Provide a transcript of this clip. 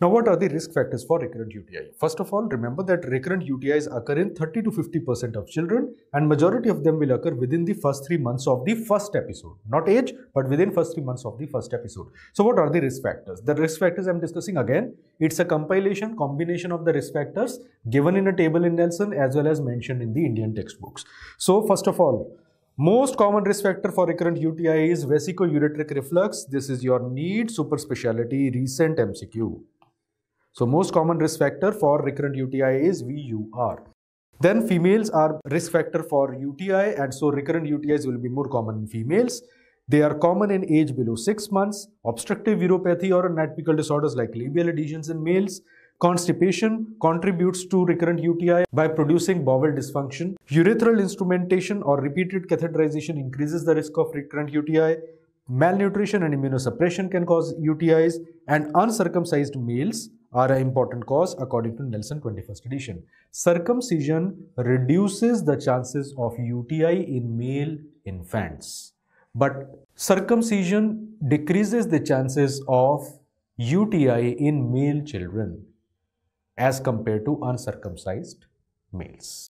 Now, what are the risk factors for recurrent UTI? First of all, remember that recurrent UTIs occur in 30 to 50% of children and majority of them will occur within the first three months of the first episode. Not age, but within first three months of the first episode. So, what are the risk factors? The risk factors I'm discussing again, it's a compilation, combination of the risk factors given in a table in Nelson as well as mentioned in the Indian textbooks. So, first of all, most common risk factor for recurrent UTI is vesicoureteric reflux. This is your NEET, super specialty recent MCQ. So most common risk factor for recurrent UTI is VUR. Then females are risk factor for UTI and so recurrent UTIs will be more common in females. They are common in age below 6 months, obstructive uropathy or atypical disorders like labial adhesions in males. Constipation contributes to recurrent UTI by producing bowel dysfunction. Urethral instrumentation or repeated catheterization increases the risk of recurrent UTI. Malnutrition and immunosuppression can cause UTIs and uncircumcised males are an important cause according to Nelson 21st edition. Circumcision reduces the chances of UTI in male infants, but circumcision decreases the chances of UTI in male children as compared to uncircumcised males.